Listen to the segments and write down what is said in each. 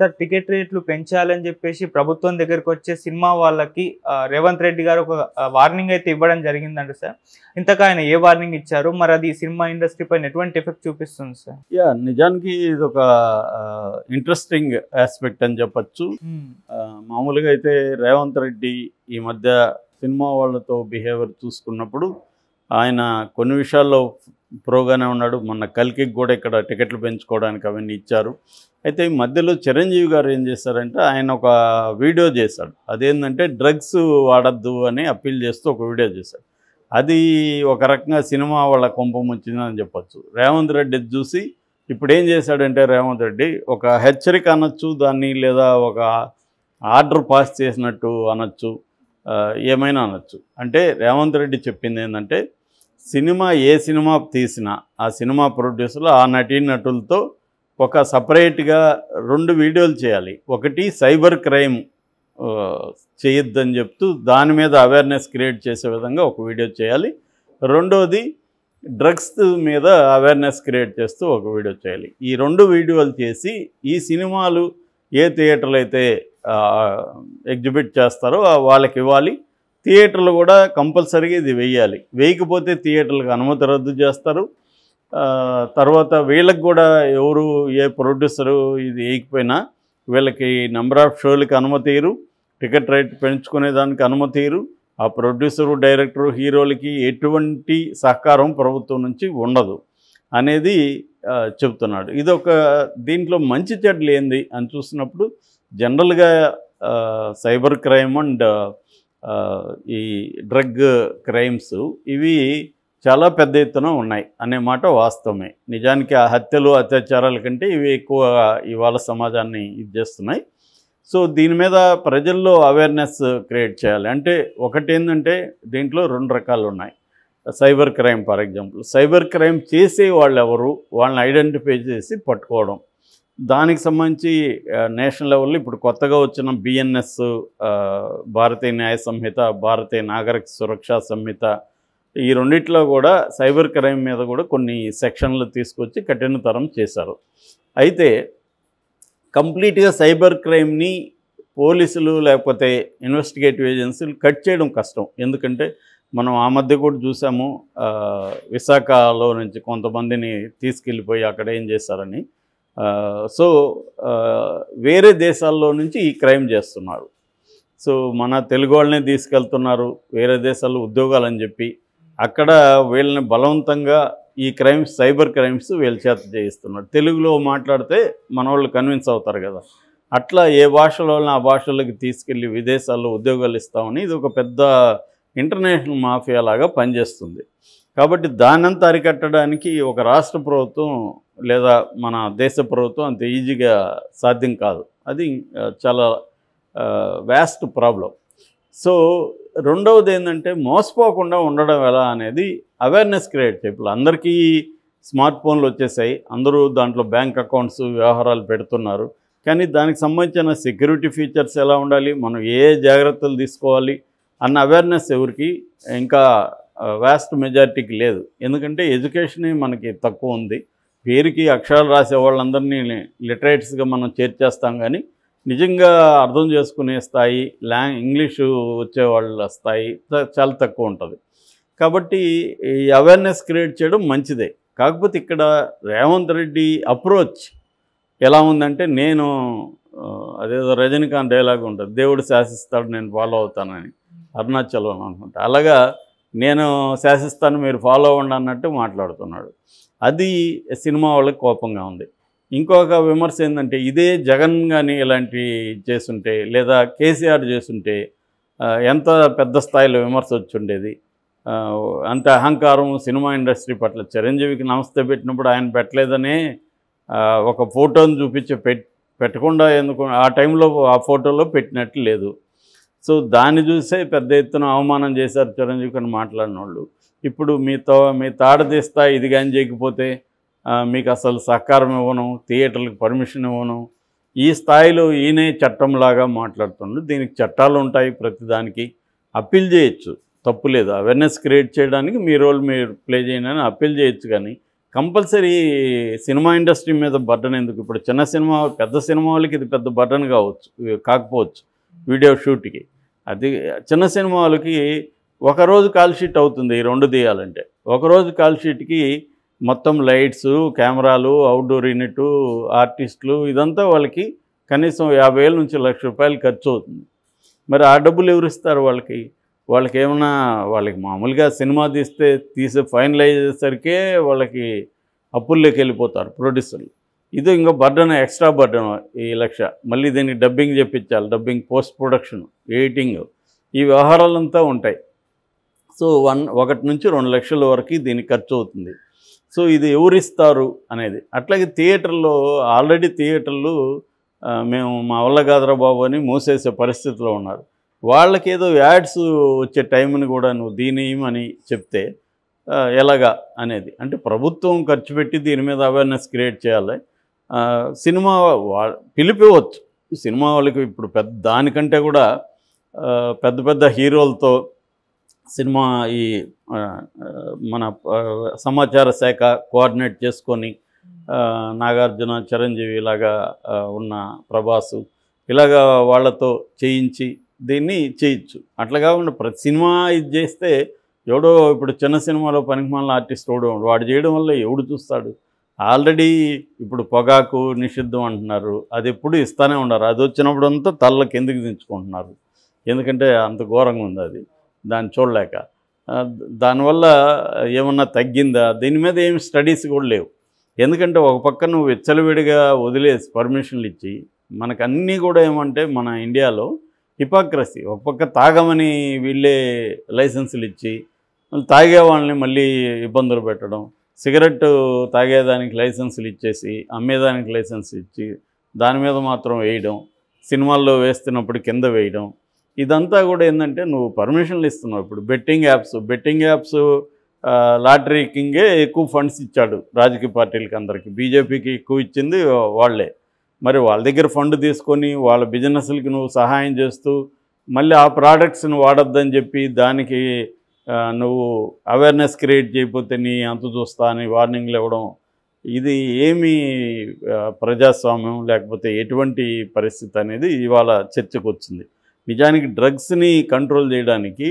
Sir ticket రేట్లు పెంచాలని చెప్పేసి ప్రభుత్వం దగ్గరకు వచ్చే సినిమా వాళ్ళకి రేవంత్ రెడ్డి గారు ఒక వార్నింగ్ అయితే ఇవ్వడం జరిగిందంట సార్. ఇంతకు ఆయన ఏ వార్నింగ్ ఇచ్చారు? మరి అది సినిమా ఇండస్ట్రీ పైన ఎటువంటి ఎఫెక్ట్ చూపిస్తుంది సార్? యా నిజానికి ఇది ఒక ఇంట్రెస్టింగ్ ఆస్పెక్ట్ అని చెప్పచ్చు. మామూలుగా అయితే రేవంత్ రెడ్డి ఈ మధ్య సినిమా వాళ్ళతో బిహేవియర్ చూసుకున్నప్పుడు ఆయన కొన్ని విషయాల్లో ప్రోగానే ఉన్నాడు. మొన్న కల్కి కూడా ఇక్కడ టికెట్లు పెంచుకోవడానికి అవన్నీ ఇచ్చారు. అయితే ఈ మధ్యలో చిరంజీవి గారు ఏం చేశారంటే ఆయన ఒక వీడియో చేశాడు. అదేంటంటే డ్రగ్స్ వాడద్దు అని అప్పీల్ చేస్తూ ఒక వీడియో చేశాడు. అది ఒక రకంగా సినిమా వాళ్ళ కుంభం వచ్చిందని చెప్పొచ్చు. రేవంత్ రెడ్డి చూసి ఇప్పుడు ఏం చేశాడంటే రేవంత్ రెడ్డి ఒక హెచ్చరిక అనొచ్చు దాన్ని లేదా ఒక ఆర్డర్ పాస్ చేసినట్టు అనొచ్చు ఏమైనా అనొచ్చు. అంటే రేవంత్ రెడ్డి చెప్పింది ఏంటంటే సినిమా ఏ సినిమా తీసినా ఆ సినిమా ప్రొడ్యూసర్లు ఆ నటీనటులతో ఒక సపరేట్గా రెండు వీడియోలు చేయాలి. ఒకటి సైబర్ క్రైమ్ చేయొద్దని చెప్తూ దాని మీద అవేర్నెస్ క్రియేట్ చేసే విధంగా ఒక వీడియో చేయాలి. రెండోది డ్రగ్స్ మీద అవేర్నెస్ క్రియేట్ చేస్తూ ఒక వీడియో చేయాలి. ఈ రెండు వీడియోలు చేసి ఈ సినిమాలు ఏ థియేటర్లు అయితే ఎగ్జిబిట్ చేస్తారో వాళ్ళకి ఇవ్వాలి. థియేటర్లు కూడా కంపల్సరీగా ఇది వేయాలి. వేయకపోతే థియేటర్లకు అనుమతి రద్దు చేస్తారు. తర్వాత వీళ్ళకి కూడా ఎవరు ఏ ప్రొడ్యూసరు ఇది వేయకపోయినా వీళ్ళకి నెంబర్ ఆఫ్ షోలకి అనుమతి ఇరు టికెట్ రేట్ పెంచుకునే దానికి అనుమతి ఇరు ఆ ప్రొడ్యూసరు డైరెక్టరు హీరోలకి ఎటువంటి సహకారం ప్రభుత్వం నుంచి ఉండదు అనేది చెప్తున్నాడు ఇది ఒక దీంట్లో మంచి చెడ్లు ఏంది అని చూసినప్పుడు జనరల్గా సైబర్ క్రైమ్ అండ్ ఈ డ్రగ్ క్రైమ్స్ ఇవి చాలా పెద్ద ఎత్తున ఉన్నాయి అనే మాట వాస్తవమే. నిజానికి ఆ హత్యలు అత్యాచారాల కంటే ఇవి ఎక్కువ ఇవాళ సమాజాన్ని ఇది చేస్తున్నాయి. సో దీని మీద ప్రజల్లో అవేర్నెస్ క్రియేట్ చేయాలి. అంటే ఒకటి ఏంటంటే దీంట్లో రెండు రకాలు ఉన్నాయి. Cyber crime for example. Cyber crime చేసే వాళ్ళు ఎవరు వాళ్ళని ఐడెంటిఫై చేసి పట్టుకోవడం. దానికి సంబంధించి నేషనల్ లెవెల్లో ఇప్పుడు కొత్తగా వచ్చిన బిఎన్ఎస్ భారతీయ న్యాయ సంహిత భారతీయ నాగరిక సురక్షా సంహిత ఈ రెండిట్లో కూడా సైబర్ క్రైమ్ మీద కూడా కొన్ని సెక్షన్లు తీసుకొచ్చి కఠినతరం చేశారు. అయితే కంప్లీట్గా సైబర్ క్రైమ్ని పోలీసులు లేకపోతే ఇన్వెస్టిగేటివ్ ఏజెన్సీలు కట్ చేయడం కష్టం. ఎందుకంటే మనం ఆ మధ్య కూడా చూసాము విశాఖలో నుంచి కొంతమందిని తీసుకెళ్ళిపోయి అక్కడ ఏం చేశారని. సో వేరే దేశాల్లో నుంచి ఈ క్రైమ్ చేస్తున్నారు సో మన తెలుగు వాళ్ళనే తీసుకెళ్తున్నారు వేరే దేశాల్లో ఉద్యోగాలు అని చెప్పి. అక్కడ వీళ్ళని బలవంతంగా ఈ క్రైమ్స్ సైబర్ క్రైమ్స్ వీళ్ళ చేత చేయిస్తున్నారు తెలుగులో మాట్లాడితే మన వాళ్ళు కన్విన్స్ అవుతారు కదా. అట్లా ఏ భాషలో ఆ భాషలోకి తీసుకెళ్ళి విదేశాల్లో ఉద్యోగాలు ఇస్తామని ఇది ఒక పెద్ద ఇంటర్నేషనల్ మాఫియా లాగా పనిచేస్తుంది. కాబట్టి దానంతా అరికట్టడానికి ఒక రాష్ట్ర ప్రభుత్వం లేదా మన దేశ ప్రభుత్వం అంత ఈజీగా సాధ్యం కాదు. అది చాలా వ్యాస్ట్ ప్రాబ్లం సో రెండవది ఏంటంటే మోసపోకుండా ఉండడం ఎలా అనేది అవేర్నెస్ క్రియేట్ చేయాలి అందరికీ స్మార్ట్ ఫోన్లు వచ్చేసాయి. అందరూ దాంట్లో బ్యాంక్ అకౌంట్స్ వ్యవహారాలు పెడుతున్నారు. కానీ దానికి సంబంధించిన సెక్యూరిటీ ఫీచర్స్ ఎలా ఉండాలి? మనం ఏ జాగ్రత్తలు తీసుకోవాలి? అన్న అవేర్నెస్ ఎవరికి ఇంకా వ్యాస్ట్ మెజారిటీకి లేదు. ఎందుకంటే ఎడ్యుకేషనే మనకి తక్కువ ఉంది. పేరుకి అక్షరాలు రాసే వాళ్ళందరినీ లిటరేట్స్గా మనం చేర్చేస్తాం కానీ నిజంగా అర్థం చేసుకునే స్థాయి లా ఇంగ్లీషు వచ్చే వాళ్ళ స్థాయి చాలా తక్కువ ఉంటుంది. కాబట్టి ఈ అవేర్నెస్ క్రియేట్ చేయడం మంచిదే. కాకపోతే ఇక్కడ రేవంత్ రెడ్డి అప్రోచ్ ఎలా ఉందంటే నేను అదేదో రజనీకాంత్ డైలాగ్ ఉంటుంది. దేవుడు శాసిస్తాడు నేను ఫాలో అవుతానని. అరుణాచలం అనుకుంటా. అలాగా నేను శాసిస్తాను మీరు ఫాలో అవ్వండి అన్నట్టు మాట్లాడుతున్నాడు. అది సినిమా వాళ్ళకి కోపంగా ఉంది. ఇంకొక విమర్శ ఏంటంటే ఇదే జగన్ కానీ ఇలాంటివి చేసుంటే లేదా కేసీఆర్ చేసుంటే ఎంత పెద్ద స్థాయిలో విమర్శ వచ్చుండేది? అంత అహంకారం సినిమా ఇండస్ట్రీ పట్ల చిరంజీవికి నమస్తే పెట్టినప్పుడు ఆయన పెట్టలేదనే ఒక ఫోటోని చూపించి పెట్ పెట్టకుండా ఎందుకు ఆ టైంలో ఆ ఫోటోలో పెట్టినట్టు లేదు. సో దాన్ని చూసే పెద్ద ఎత్తున అవమానం చేశారు చిరంజీవి అని మాట్లాడిన వాళ్ళు ఇప్పుడు మీతో మీ తాడ తీస్తా ఇది కానీ చేయకపోతే మీకు అసలు సహకారం ఇవ్వను థియేటర్లకు పర్మిషన్ ఇవ్వను. ఈ స్థాయిలో ఈయనే చట్టంలాగా మాట్లాడుతుండు. దీనికి చట్టాలు ఉంటాయి ప్రతిదానికి అప్పీల్ చేయొచ్చు. తప్పు లేదు. అవేర్నెస్ క్రియేట్ చేయడానికి మీ రోల్ మీరు ప్లే చేయనని అప్పీల్ చేయొచ్చు కానీ కంపల్సరీ సినిమా ఇండస్ట్రీ మీద బర్డన్ ఎందుకు? ఇప్పుడు చిన్న సినిమా పెద్ద సినిమా వాళ్ళకి ఇది పెద్ద బర్డన్ కావచ్చు కాకపోవచ్చు వీడియో షూట్కి. అది చిన్న సినిమా వాళ్ళకి ఒకరోజు కాల్ షీట్ అవుతుంది ఈ రెండు తీయాలంటే. ఒకరోజు కాల్ షీట్కి మొత్తం లైట్స్ కెమెరాలు అవుట్డోర్ యూనిట్ ఆర్టిస్టులు ఇదంతా వాళ్ళకి కనీసం యాభై వేల నుంచి లక్ష రూపాయలు ఖర్చు అవుతుంది. మరి ఆ డబ్బులు ఎవరు ఇస్తారు వాళ్ళకి? వాళ్ళకి ఏమన్నా వాళ్ళకి మామూలుగా సినిమా తీస్తే తీసే ఫైనలైజ్ అయ్యేసరికే వాళ్ళకి అప్పుల్లోకి వెళ్ళిపోతారు ప్రొడ్యూసర్లు ఇది ఇంకా బర్డన్ ఎక్స్ట్రా బర్డన్ ఈ లక్ష. మళ్ళీ దీనికి డబ్బింగ్ చెప్పించాలి. డబ్బింగ్ పోస్ట్ ప్రొడక్షన్ ఎడిటింగ్ ఈ వ్యవహారాలంతా ఉంటాయి. సో వన్ ఒకటి నుంచి రెండు లక్షల వరకు దీనికి ఖర్చు అవుతుంది. సో ఇది ఎవరిస్తారు అనేది. అట్లాగే థియేటర్లో ఆల్రెడీ థియేటర్లు మేము మా వల్ల కాదురా బాబు అని మూసేసే పరిస్థితిలో ఉన్నారు. వాళ్ళకి ఏదో యాడ్స్ వచ్చే టైంని కూడా నువ్వు దీనియమని చెప్తే ఎలాగా అనేది. అంటే ప్రభుత్వం ఖర్చు పెట్టి దీని మీద అవేర్నెస్ క్రియేట్ చేయాలి. సినిమా వా- పిలిపివచ్చు సినిమా వాళ్ళకి ఇప్పుడు పెద్ద దానికంటే కూడా పెద్ద పెద్ద హీరోలతో సినిమా ఈ మన సమాచార శాఖ కోఆర్డినేట్ చేసుకొని నాగార్జున చిరంజీవి ఇలాగా ఉన్న ప్రభాసు ఇలాగా వాళ్ళతో చేయించి దీన్ని చేయొచ్చు. అట్లా కాకుండా ప్రతి సినిమా ఇది చేస్తే ఎవడో ఇప్పుడు చిన్న సినిమాలో పనికిమాల ఆర్టిస్ట్ ఎవడో వాడు చేయడం వల్ల ఎవడు చూస్తాడు? ఆల్రెడీ ఇప్పుడు పొగాకు నిషిద్ధం అంటున్నారు. అది ఎప్పుడు ఇస్తానే ఉన్నారు. అది వచ్చినప్పుడు అంతా తల్ల కిందికి దించుకుంటున్నారు? ఎందుకంటే అంత ఘోరంగా ఉంది అది. దాన్ని చూడలేక. దానివల్ల ఏమన్నా తగ్గిందా? దీని మీద ఏమి స్టడీస్ కూడా లేవు. ఎందుకంటే ఒక పక్క నువ్వు విచ్చలవిడిగా వదిలేసి పర్మిషన్లు ఇచ్చి మనకు అన్నీ కూడా ఏమంటే మన ఇండియాలో హిపాక్రసీ ఒక పక్క తాగమని వీళ్ళే లైసెన్సులు ఇచ్చి తాగే వాళ్ళని మళ్ళీ ఇబ్బందులు పెట్టడం సిగరెట్ తాగేదానికి లైసెన్సులు ఇచ్చేసి అమ్మేదానికి లైసెన్స్ ఇచ్చి దాని మీద మాత్రం వేయడం సినిమాల్లో వేస్తున్నప్పుడు కింద వేయడం ఇదంతా కూడా ఏంటంటే నువ్వు పర్మిషన్లు ఇస్తున్నావు. ఇప్పుడు betting apps betting apps lottery కింగే ఎక్కువ ఫండ్స్ ఇచ్చాడు రాజకీయ పార్టీలకి అందరికీ. బీజేపీకి ఎక్కువ ఇచ్చింది వాళ్ళే. మరి వాళ్ళ దగ్గర ఫండ్ తీసుకొని వాళ్ళ బిజినెస్లకి నువ్వు సహాయం చేస్తూ మళ్ళీ ఆ ప్రోడక్ట్స్ని వాడొద్దని చెప్పి దానికి నువ్వు అవేర్నెస్ క్రియేట్ చేయకపోతే నీ అంత చూస్తా అని వార్నింగ్లు ఇవ్వడం. ఇది ఏమి ప్రజాస్వామ్యం లేకపోతే ఎటువంటి పరిస్థితి అనేది ఇవాళ చర్చకు వచ్చింది. నిజానికి డ్రగ్స్ని కంట్రోల్ చేయడానికి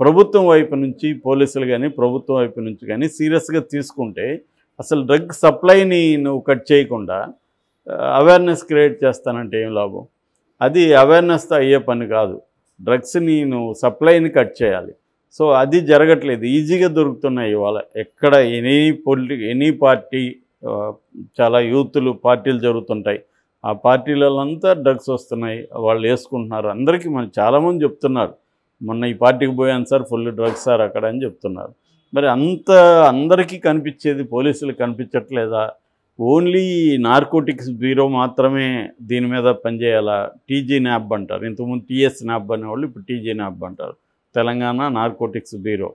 ప్రభుత్వం వైపు నుంచి పోలీసులు కానీ ప్రభుత్వం వైపు నుంచి కానీ సీరియస్గా తీసుకుంటే అసలు డ్రగ్ సప్లైని నువ్వు కట్ చేయకుండా అవేర్నెస్ క్రియేట్ చేస్తానంటే ఏం లాభం? అది అవేర్నెస్తో అయ్యే పని కాదు. డ్రగ్స్ని నువ్వు సప్లైని కట్ చేయాలి. సో అది జరగట్లేదు. ఈజీగా దొరుకుతున్నాయి ఇవాళ. ఎక్కడ ఎనీ పొలిటి ఎనీ పార్టీ చాలా యూత్లు పార్టీలు జరుగుతుంటాయి. ఆ పార్టీలంతా డ్రగ్స్ వస్తున్నాయి వాళ్ళు వేసుకుంటున్నారు. అందరికీ మన చాలామంది చెప్తున్నారు మొన్న ఈ పార్టీకి పోయాను సార్ ఫుల్ డ్రగ్స్ సార్ అక్కడ అని చెప్తున్నారు. మరి అంత అందరికీ కనిపించేది పోలీసులు కనిపించట్లేదా? ఓన్లీ నార్కోటిక్స్ బ్యూరో మాత్రమే దీని మీద పనిచేయాలా? టీజీ న్యాబ్ అంటారు. ఇంతకుముందు టీఎస్ న్యాబ్ అనేవాళ్ళు ఇప్పుడు టీజీ న్యాబ్ అంటారు. Telangana narcotics bureau.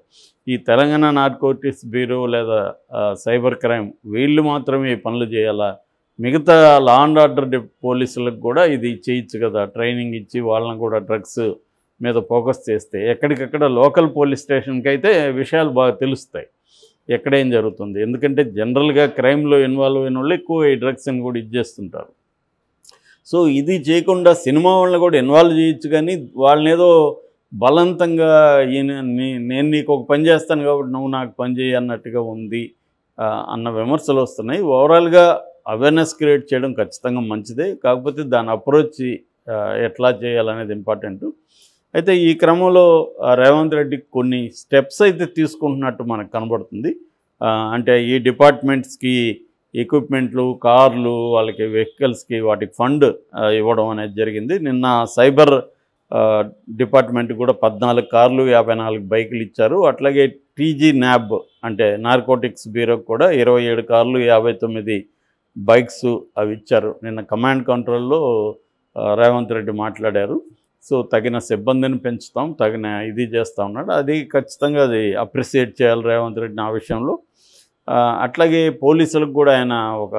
ఈ తెలంగాణ నార్కోటిక్స్ బ్యూరో లేదా సైబర్ క్రైమ్ వీళ్ళు మాత్రమే ఈ పనులు చేయాలా? మిగతా లా అండ్ ఆర్డర్ డి- పోలీసులకు కూడా ఇది చేయొచ్చు కదా. ట్రైనింగ్ ఇచ్చి వాళ్ళని కూడా డ్రగ్స్ మీద ఫోకస్ చేస్తే ఎక్కడికక్కడ లోకల్ పోలీస్ స్టేషన్కి అయితే విషయాలు బాగా తెలుస్తాయి. ఎక్కడేం జరుగుతుంది? ఎందుకంటే జనరల్గా క్రైమ్లో ఇన్వాల్వ్ అయిన వాళ్ళు ఎక్కువ ఈ డ్రగ్స్ని కూడా ఇచ్చేస్తుంటారు సో ఇది చేయకుండా సినిమా వాళ్ళని కూడా ఇన్వాల్వ్ చేయొచ్చు కానీ వాళ్ళని ఏదో బలవంతంగా నేను నీకు ఒక పని చేస్తాను కాబట్టి నువ్వు నాకు పని చేయి అన్నట్టుగా ఉంది అన్న విమర్శలు వస్తున్నాయి. ఓవరాల్గా అవేర్నెస్ క్రియేట్ చేయడం ఖచ్చితంగా మంచిదే. కాకపోతే దాని అప్రోచ్ ఎట్లా చేయాలనేది ఇంపార్టెంట్ అయితే ఈ క్రమంలో రేవంత్ రెడ్డి కొన్ని స్టెప్స్ అయితే తీసుకుంటున్నట్టు మనకు కనబడుతుంది. అంటే ఈ డిపార్ట్మెంట్స్కి ఎక్విప్మెంట్లు కార్లు వాళ్ళకి వెహికల్స్కి వాటికి ఫండ్ ఇవ్వడం అనేది జరిగింది. నిన్న సైబర్ డిపార్ట్మెంట్ కూడా పద్నాలుగు కార్లు యాభై నాలుగు బైకులు ఇచ్చారు. అట్లాగే టీజీ న్యాబ్ అంటే నార్కోటిక్స్ బ్యూరోకి కూడా ఇరవై ఏడు కార్లు యాభై తొమ్మిది బైక్స్ అవి ఇచ్చారు. నిన్న కమాండ్ కంట్రోల్లో రేవంత్ రెడ్డి మాట్లాడారు. సో తగిన సిబ్బందిని పెంచుతాం తగిన ఇది చేస్తా ఉన్నాడు. అది ఖచ్చితంగా అది అప్రిసియేట్ చేయాలి రేవంత్ రెడ్డిని ఆ విషయంలో. అట్లాగే పోలీసులకు కూడా ఆయన ఒక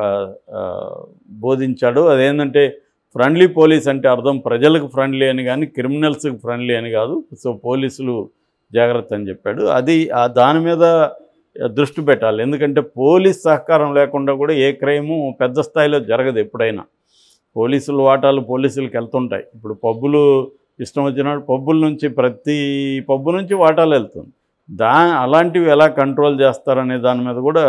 బోధించాడు. అదేంటంటే ఫ్రెండ్లీ పోలీస్ అంటే అర్థం ప్రజలకు ఫ్రెండ్లీ అని కానీ క్రిమినల్స్కి ఫ్రెండ్లీ అని కాదు. సో పోలీసులు జాగ్రత్త అని చెప్పాడు. అది దాని మీద దృష్టి పెట్టాలి. ఎందుకంటే పోలీస్ సహకారం లేకుండా కూడా ఏ క్రైము పెద్ద స్థాయిలో జరగదు ఎప్పుడైనా. పోలీసుల వాటాలు పోలీసులకు వెళ్తుంటాయి. ఇప్పుడు పబ్బులు ఇష్టం వచ్చినప్పుడు పబ్బుల నుంచి ప్రతి పబ్బు నుంచి వాటాలు వెళ్తుంది. దా అలాంటివి ఎలా కంట్రోల్ చేస్తారనే దాని మీద కూడా